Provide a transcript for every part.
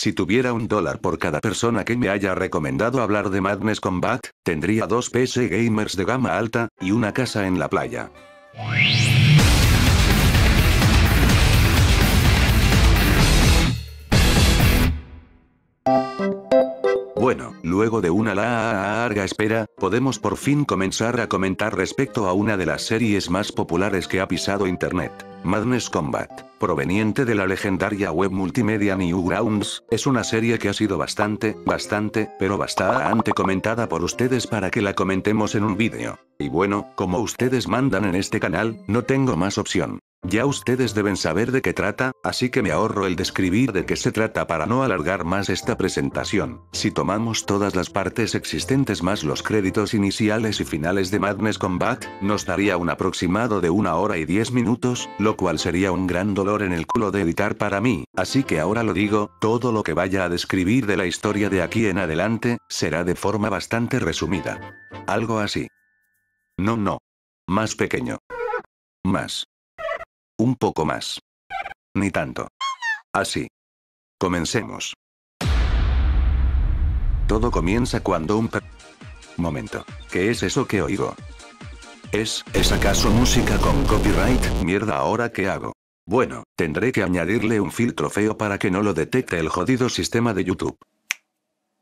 Si tuviera un dólar por cada persona que me haya recomendado hablar de Madness Combat, tendría dos PC gamers de gama alta, y una casa en la playa. Luego de una larga espera, podemos por fin comenzar a comentar respecto a una de las series más populares que ha pisado internet, Madness Combat. Proveniente de la legendaria web multimedia Newgrounds, es una serie que ha sido bastante, bastante, pero bastante comentada por ustedes para que la comentemos en un vídeo. Y bueno, como ustedes mandan en este canal, no tengo más opción. Ya ustedes deben saber de qué trata, así que me ahorro el describir de qué se trata para no alargar más esta presentación. Si tomamos todas las partes existentes más los créditos iniciales y finales de Madness Combat, nos daría un aproximado de una hora y diez minutos, lo cual sería un gran dolor en el culo de editar para mí, así que ahora lo digo, todo lo que vaya a describir de la historia de aquí en adelante, será de forma bastante resumida. Algo así. No, no. Más pequeño. Más. Un poco más. Ni tanto. Así. Comencemos. Todo comienza cuando un per... Momento. ¿Qué es eso que oigo? ¿Es, es acaso música con copyright? Mierda, ¿ahora qué hago? Bueno, tendré que añadirle un filtro feo para que no lo detecte el jodido sistema de YouTube.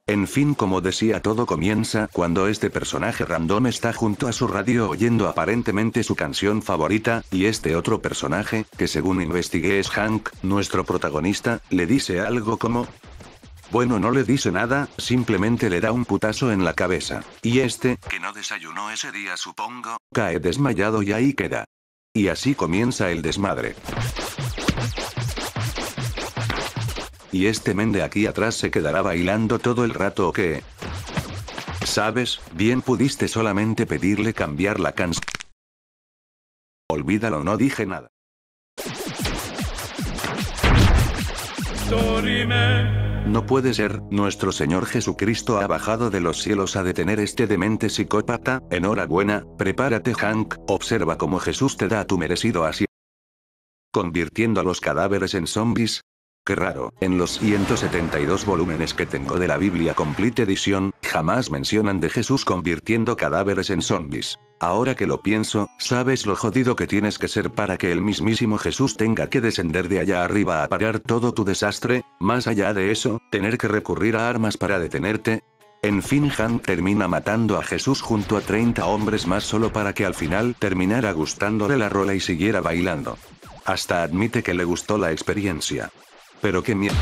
En fin, como decía, todo comienza cuando este personaje random está junto a su radio oyendo aparentemente su canción favorita, y este otro personaje, que según investigué es Hank, nuestro protagonista, le dice algo como... Bueno, no le dice nada, simplemente le da un putazo en la cabeza. Y este, que no desayunó ese día supongo, cae desmayado y ahí queda. Y así comienza el desmadre. ¿Y este men de aquí atrás se quedará bailando todo el rato o qué? ¿Sabes? Bien pudiste solamente pedirle cambiar la canción. Olvídalo, no dije nada. No puede ser, nuestro Señor Jesucristo ha bajado de los cielos a detener este demente psicópata, enhorabuena, prepárate Hank, observa cómo Jesús te da tu merecido así. Convirtiendo a los cadáveres en zombies, Qué raro, en los 172 volúmenes que tengo de la Biblia Complete Edition, jamás mencionan de Jesús convirtiendo cadáveres en zombies. Ahora que lo pienso, ¿sabes lo jodido que tienes que ser para que el mismísimo Jesús tenga que descender de allá arriba a parar todo tu desastre? Más allá de eso, tener que recurrir a armas para detenerte, en fin, Han termina matando a Jesús junto a 30 hombres más solo para que al final terminara gustándole la rola y siguiera bailando. Hasta admite que le gustó la experiencia. Pero qué mierda.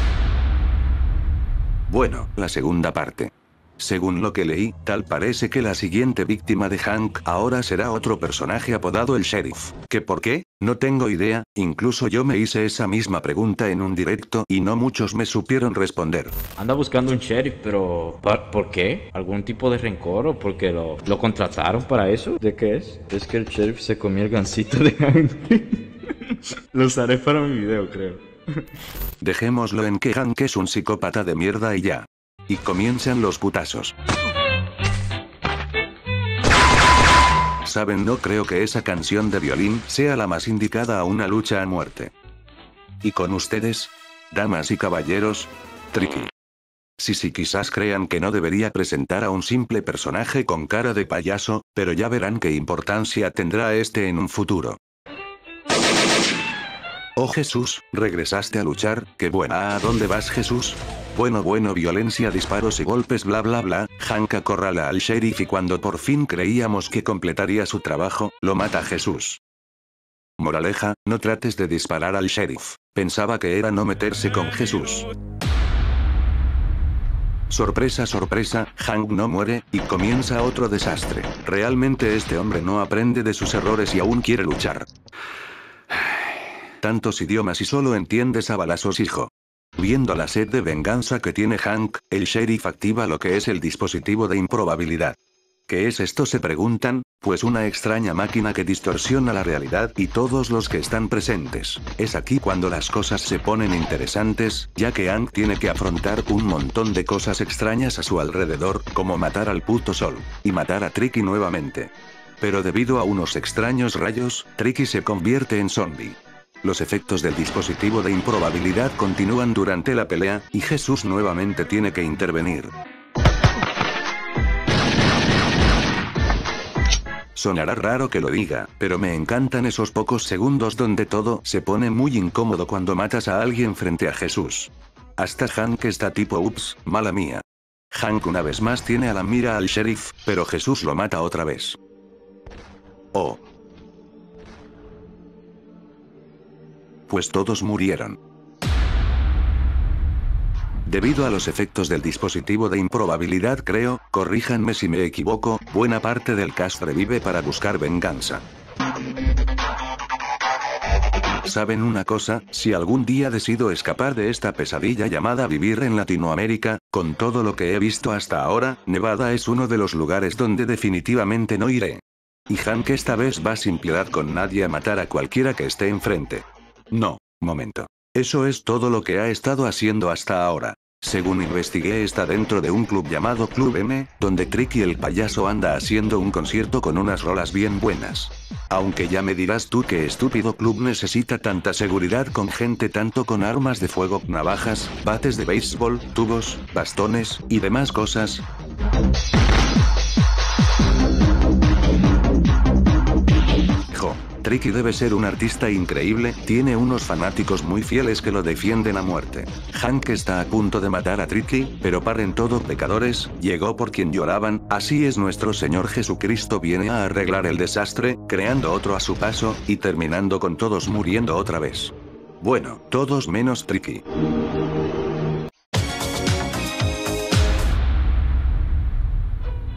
Bueno, la segunda parte. Según lo que leí, tal parece que la siguiente víctima de Hank ahora será otro personaje apodado el sheriff. ¿Qué por qué? No tengo idea, incluso yo me hice esa misma pregunta en un directo y no muchos me supieron responder. Anda buscando un sheriff, pero ¿por qué? ¿Algún tipo de rencor o porque lo, lo contrataron para eso? ¿De qué es? Es que el sheriff se comió el gancito de Hank. lo usaré para mi video, creo. Dejémoslo en que Hank es un psicópata de mierda y ya. Y comienzan los putazos. Saben, no creo que esa canción de violín sea la más indicada a una lucha a muerte. Y con ustedes, damas y caballeros, Tricky. Sí, sí, quizás crean que no debería presentar a un simple personaje con cara de payaso, pero ya verán qué importancia tendrá este en un futuro. Oh Jesús, regresaste a luchar, qué buena. ¿A dónde vas Jesús? Bueno bueno violencia disparos y golpes bla bla bla, Hank acorrala al sheriff y cuando por fin creíamos que completaría su trabajo, lo mata Jesús. Moraleja, no trates de disparar al sheriff. Pensaba que era no meterse con Jesús. Sorpresa sorpresa, Hank no muere, y comienza otro desastre. Realmente este hombre no aprende de sus errores y aún quiere luchar tantos idiomas y solo entiendes a balazos hijo. Viendo la sed de venganza que tiene Hank, el sheriff activa lo que es el dispositivo de improbabilidad. ¿Qué es esto? se preguntan, pues una extraña máquina que distorsiona la realidad y todos los que están presentes. Es aquí cuando las cosas se ponen interesantes, ya que Hank tiene que afrontar un montón de cosas extrañas a su alrededor, como matar al puto sol, y matar a Tricky nuevamente. Pero debido a unos extraños rayos, Tricky se convierte en zombie. Los efectos del dispositivo de improbabilidad continúan durante la pelea, y Jesús nuevamente tiene que intervenir. Sonará raro que lo diga, pero me encantan esos pocos segundos donde todo se pone muy incómodo cuando matas a alguien frente a Jesús. Hasta Hank está tipo ups, mala mía. Hank una vez más tiene a la mira al sheriff, pero Jesús lo mata otra vez. Oh. Pues todos murieron. Debido a los efectos del dispositivo de improbabilidad creo, corríjanme si me equivoco, buena parte del cast revive para buscar venganza. ¿Saben una cosa? Si algún día decido escapar de esta pesadilla llamada vivir en Latinoamérica, con todo lo que he visto hasta ahora, Nevada es uno de los lugares donde definitivamente no iré. Y Hank esta vez va sin piedad con nadie a matar a cualquiera que esté enfrente. No, momento. Eso es todo lo que ha estado haciendo hasta ahora. Según investigué está dentro de un club llamado Club M, donde Tricky el payaso anda haciendo un concierto con unas rolas bien buenas. Aunque ya me dirás tú que estúpido club necesita tanta seguridad con gente tanto con armas de fuego, navajas, bates de béisbol, tubos, bastones, y demás cosas. Tricky debe ser un artista increíble, tiene unos fanáticos muy fieles que lo defienden a muerte. Hank está a punto de matar a Tricky, pero paren todo pecadores, llegó por quien lloraban, así es nuestro Señor Jesucristo viene a arreglar el desastre, creando otro a su paso, y terminando con todos muriendo otra vez. Bueno, todos menos Tricky.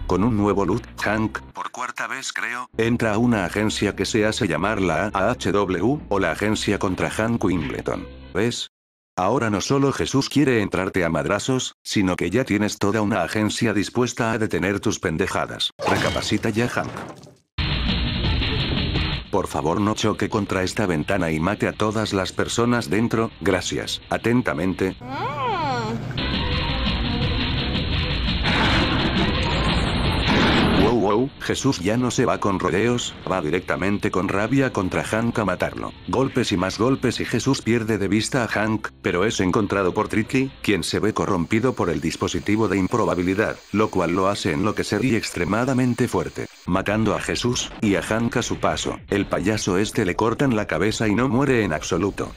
Con un nuevo loot, Hank, por cuarta vez creo, entra a una agencia que se hace llamar la AHW, o la Agencia contra Hank Wimbledon. ¿Ves? Ahora no solo Jesús quiere entrarte a madrazos, sino que ya tienes toda una agencia dispuesta a detener tus pendejadas. Recapacita ya Hank. Por favor no choque contra esta ventana y mate a todas las personas dentro, gracias. Atentamente. Jesús ya no se va con rodeos, va directamente con rabia contra Hank a matarlo. Golpes y más golpes y Jesús pierde de vista a Hank, pero es encontrado por Tricky, quien se ve corrompido por el dispositivo de improbabilidad, lo cual lo hace enloquecer y extremadamente fuerte. Matando a Jesús, y a Hank a su paso, el payaso este le cortan la cabeza y no muere en absoluto.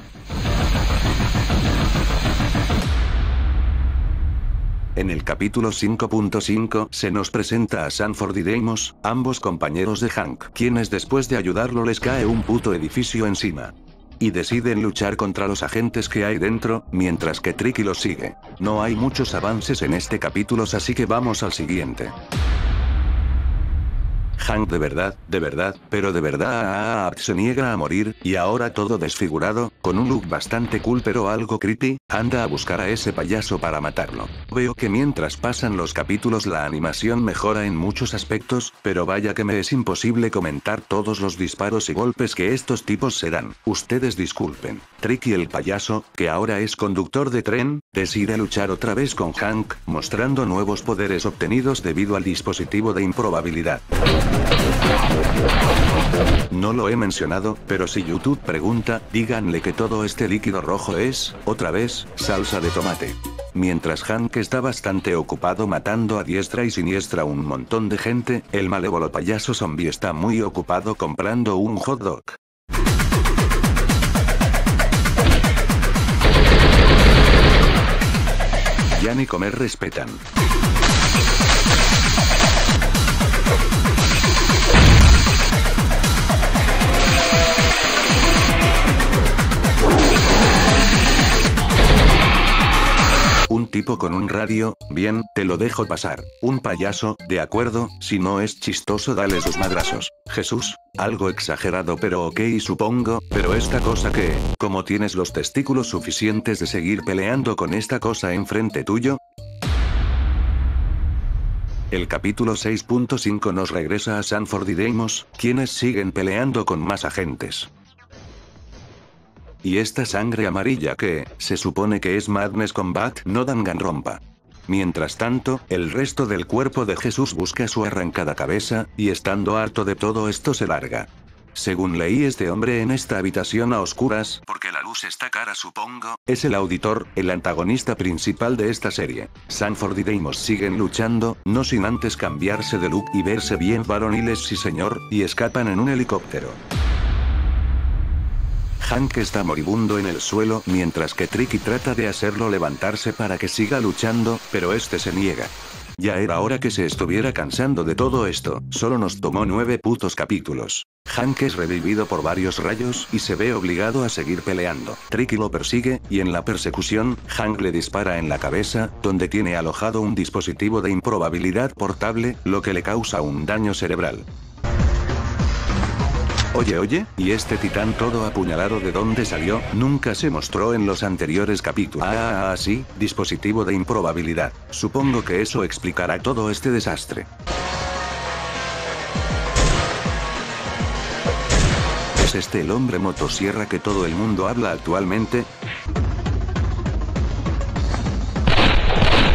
En el capítulo 5.5 se nos presenta a Sanford y Deimos, ambos compañeros de Hank, quienes después de ayudarlo les cae un puto edificio encima. Y deciden luchar contra los agentes que hay dentro, mientras que Tricky los sigue. No hay muchos avances en este capítulo así que vamos al siguiente. Hank de verdad, de verdad, pero de verdad se niega a morir, y ahora todo desfigurado, con un look bastante cool pero algo creepy, anda a buscar a ese payaso para matarlo. Veo que mientras pasan los capítulos la animación mejora en muchos aspectos, pero vaya que me es imposible comentar todos los disparos y golpes que estos tipos se dan. Ustedes disculpen. Tricky el payaso, que ahora es conductor de tren, decide luchar otra vez con Hank, mostrando nuevos poderes obtenidos debido al dispositivo de improbabilidad. No lo he mencionado, pero si YouTube pregunta, díganle que todo este líquido rojo es, otra vez, salsa de tomate. Mientras Hank está bastante ocupado matando a diestra y siniestra un montón de gente, el malévolo payaso zombie está muy ocupado comprando un hot dog. Ya ni comer respetan. Tipo con un radio, bien, te lo dejo pasar. Un payaso, de acuerdo, si no es chistoso dale sus madrazos. Jesús, algo exagerado pero ok supongo, pero esta cosa que, como tienes los testículos suficientes de seguir peleando con esta cosa enfrente tuyo, el capítulo 6.5 nos regresa a Sanford y Deimos, quienes siguen peleando con más agentes. Y esta sangre amarilla que, se supone que es Madness Combat no rompa. Mientras tanto, el resto del cuerpo de Jesús busca su arrancada cabeza, y estando harto de todo esto se larga. Según leí este hombre en esta habitación a oscuras, porque la luz está cara supongo, es el auditor, el antagonista principal de esta serie. Sanford y Deimos siguen luchando, no sin antes cambiarse de look y verse bien varoniles sí señor, y escapan en un helicóptero. Hank está moribundo en el suelo mientras que Tricky trata de hacerlo levantarse para que siga luchando, pero este se niega. Ya era hora que se estuviera cansando de todo esto, solo nos tomó nueve putos capítulos. Hank es revivido por varios rayos y se ve obligado a seguir peleando. Tricky lo persigue, y en la persecución, Hank le dispara en la cabeza, donde tiene alojado un dispositivo de improbabilidad portable, lo que le causa un daño cerebral. Oye oye, ¿y este titán todo apuñalado de dónde salió? Nunca se mostró en los anteriores capítulos. Ah, ah, ah, sí, dispositivo de improbabilidad. Supongo que eso explicará todo este desastre. ¿Es este el hombre motosierra que todo el mundo habla actualmente?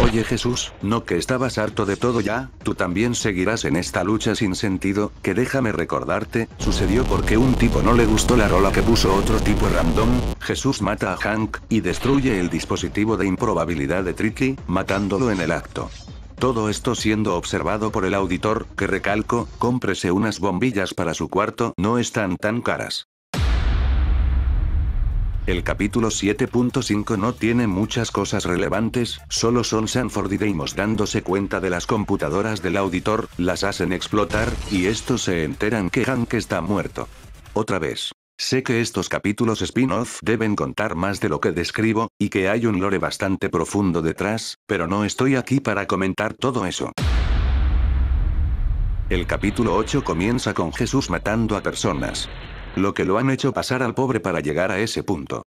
Oye Jesús, ¿no que estabas harto de todo ya? Tú también seguirás en esta lucha sin sentido, que déjame recordarte, sucedió porque un tipo no le gustó la rola que puso otro tipo random, Jesús mata a Hank, y destruye el dispositivo de improbabilidad de Tricky, matándolo en el acto. Todo esto siendo observado por el auditor, que recalco, cómprese unas bombillas para su cuarto, no están tan caras. El capítulo 7.5 no tiene muchas cosas relevantes, solo son Sanford y Deimos dándose cuenta de las computadoras del auditor, las hacen explotar, y estos se enteran que Hank está muerto. Otra vez. Sé que estos capítulos spin-off deben contar más de lo que describo, y que hay un lore bastante profundo detrás, pero no estoy aquí para comentar todo eso. El capítulo 8 comienza con Jesús matando a personas. Lo que lo han hecho pasar al pobre para llegar a ese punto.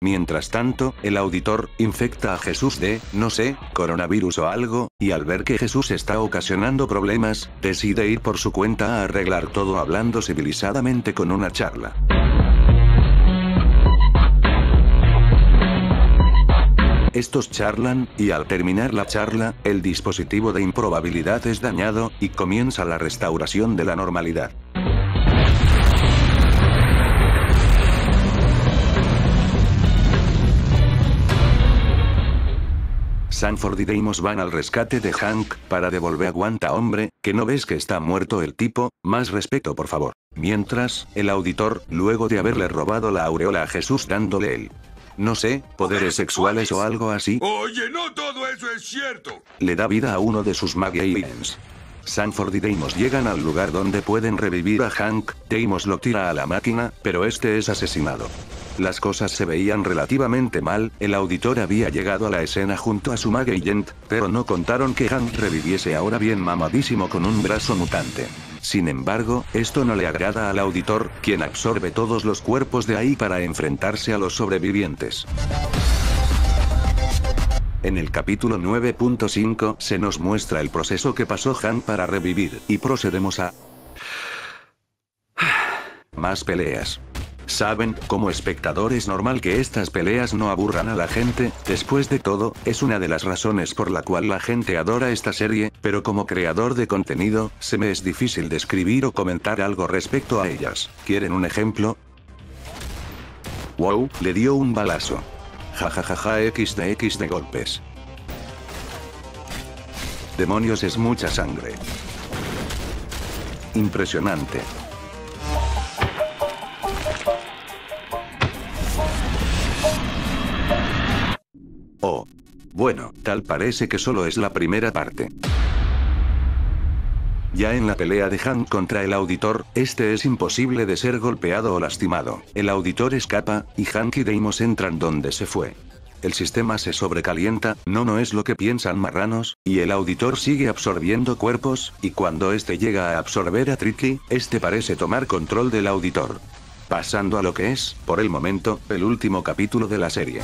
Mientras tanto, el auditor, infecta a Jesús de, no sé, coronavirus o algo, y al ver que Jesús está ocasionando problemas, decide ir por su cuenta a arreglar todo hablando civilizadamente con una charla. Estos charlan, y al terminar la charla, el dispositivo de improbabilidad es dañado, y comienza la restauración de la normalidad. Sanford y Deimos van al rescate de Hank, para devolver aguanta hombre, que no ves que está muerto el tipo, más respeto por favor. Mientras, el auditor, luego de haberle robado la aureola a Jesús dándole el no sé, poderes sexuales o algo así. Oye, no todo eso es cierto. Le da vida a uno de sus Magians. Sanford y Deimos llegan al lugar donde pueden revivir a Hank, Deimos lo tira a la máquina, pero este es asesinado. Las cosas se veían relativamente mal, el auditor había llegado a la escena junto a su Magagent, pero no contaron que Hank reviviese ahora bien mamadísimo con un brazo mutante. Sin embargo, esto no le agrada al auditor, quien absorbe todos los cuerpos de ahí para enfrentarse a los sobrevivientes. En el capítulo 9.5 se nos muestra el proceso que pasó Hank para revivir, y procedemos a... Más peleas. Saben, como espectador es normal que estas peleas no aburran a la gente, después de todo, es una de las razones por la cual la gente adora esta serie, pero como creador de contenido, se me es difícil describir o comentar algo respecto a ellas. ¿Quieren un ejemplo? Wow, le dio un balazo. Jajajaja X de X de golpes. Demonios es mucha sangre. Impresionante. Oh. Bueno, tal parece que solo es la primera parte. Ya en la pelea de Hank contra el auditor, este es imposible de ser golpeado o lastimado. El auditor escapa, y Hank y Deimos entran donde se fue. El sistema se sobrecalienta, no no es lo que piensan marranos, y el auditor sigue absorbiendo cuerpos, y cuando este llega a absorber a Tricky, este parece tomar control del auditor. Pasando a lo que es, por el momento, el último capítulo de la serie.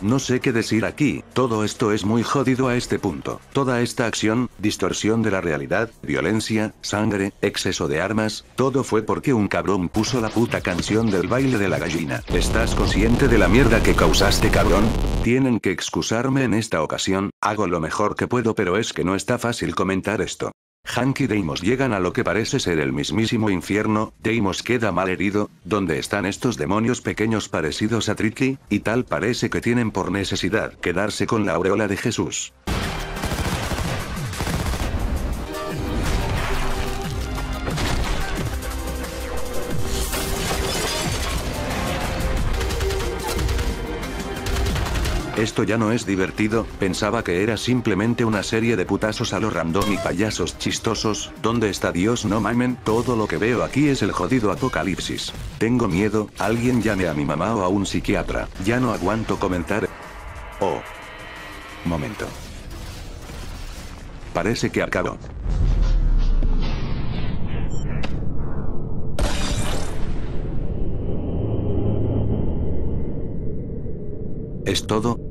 No sé qué decir aquí, todo esto es muy jodido a este punto. Toda esta acción, distorsión de la realidad, violencia, sangre, exceso de armas, todo fue porque un cabrón puso la puta canción del baile de la gallina. ¿Estás consciente de la mierda que causaste cabrón? Tienen que excusarme en esta ocasión, hago lo mejor que puedo pero es que no está fácil comentar esto. Hank y Deimos llegan a lo que parece ser el mismísimo infierno, Deimos queda mal herido, donde están estos demonios pequeños parecidos a Tricky, y tal parece que tienen por necesidad quedarse con la aureola de Jesús. Esto ya no es divertido, pensaba que era simplemente una serie de putazos a lo random y payasos chistosos, ¿dónde está Dios no mamen? Todo lo que veo aquí es el jodido apocalipsis. Tengo miedo, alguien llame a mi mamá o a un psiquiatra, ya no aguanto comentar. Oh. Momento. Parece que acabó. ¿Es todo?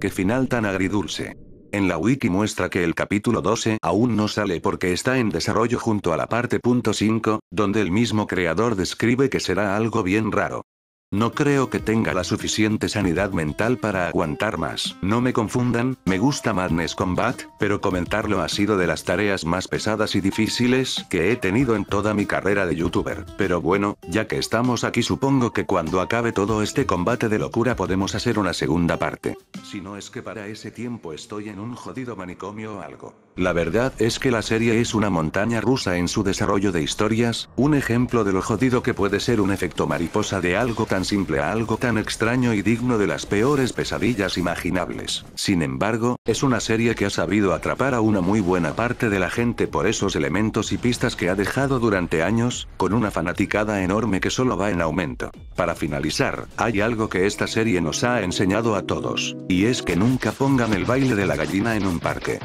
¿Qué final tan agridulce? En la wiki muestra que el capítulo 12 aún no sale porque está en desarrollo junto a la parte punto .5, donde el mismo creador describe que será algo bien raro. No creo que tenga la suficiente sanidad mental para aguantar más. No me confundan, me gusta Madness Combat, pero comentarlo ha sido de las tareas más pesadas y difíciles que he tenido en toda mi carrera de youtuber. Pero bueno, ya que estamos aquí supongo que cuando acabe todo este combate de locura podemos hacer una segunda parte. Si no es que para ese tiempo estoy en un jodido manicomio o algo. La verdad es que la serie es una montaña rusa en su desarrollo de historias, un ejemplo de lo jodido que puede ser un efecto mariposa de algo tan simple a algo tan extraño y digno de las peores pesadillas imaginables. Sin embargo, es una serie que ha sabido atrapar a una muy buena parte de la gente por esos elementos y pistas que ha dejado durante años, con una fanaticada enorme que solo va en aumento. Para finalizar, hay algo que esta serie nos ha enseñado a todos, y es que nunca pongan el baile de la gallina en un parque.